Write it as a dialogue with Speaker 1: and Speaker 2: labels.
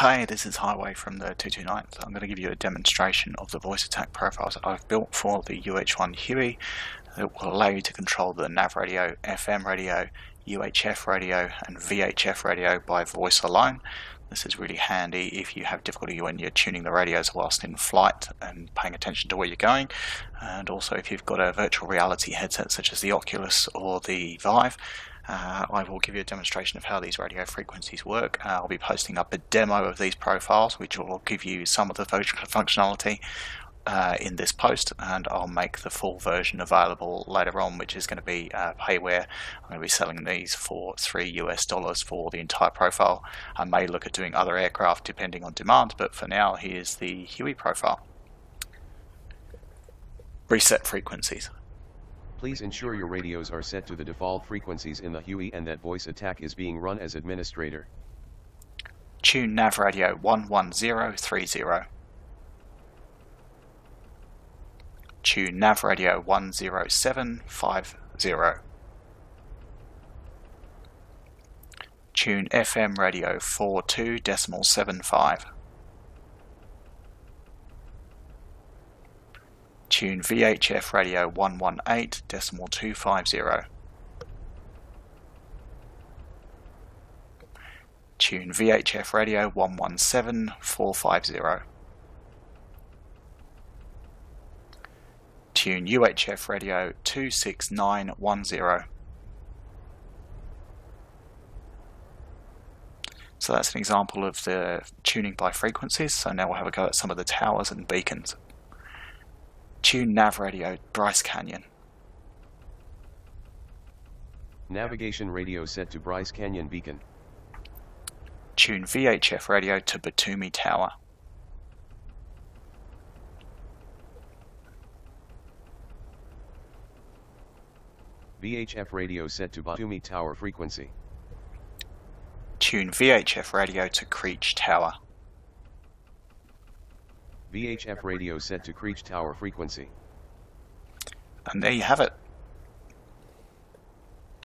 Speaker 1: Hi, this is Highway from the 229. So I'm going to give you a demonstration of the VoiceAttack profiles that I've built for the UH1 Huey that will allow you to control the nav radio, FM radio, UHF radio and VHF radio by voice alone. This is really handy if you have difficulty when you're tuning the radios whilst in flight and paying attention to where you're going. And also if you've got a virtual reality headset such as the Oculus or the Vive, uh, I will give you a demonstration of how these radio frequencies work. Uh, I'll be posting up a demo of these profiles which will give you some of the functionality uh, in this post and I'll make the full version available later on which is going to be uh, payware. I'm going to be selling these for 3 US dollars for the entire profile. I may look at doing other aircraft depending on demand but for now here's the Huey profile. Reset frequencies.
Speaker 2: Please ensure your radios are set to the default frequencies in the Huey and that VoiceAttack is being run as administrator.
Speaker 1: Tune nav radio 11030. Tune nav radio 10750. Tune FM radio 42.75. Tune VHF radio 118.250. Tune VHF radio 117450. Tune UHF radio 26910. So that's an example of the tuning by frequencies. So now we'll have a go at some of the towers and beacons. Tune nav radio Bryce Canyon.
Speaker 2: Navigation radio set to Bryce Canyon Beacon.
Speaker 1: Tune VHF radio to Batumi Tower.
Speaker 2: VHF radio set to Batumi Tower frequency.
Speaker 1: Tune VHF radio to Creech Tower.
Speaker 2: VHF radio set to Creech Tower frequency.
Speaker 1: And there you have it.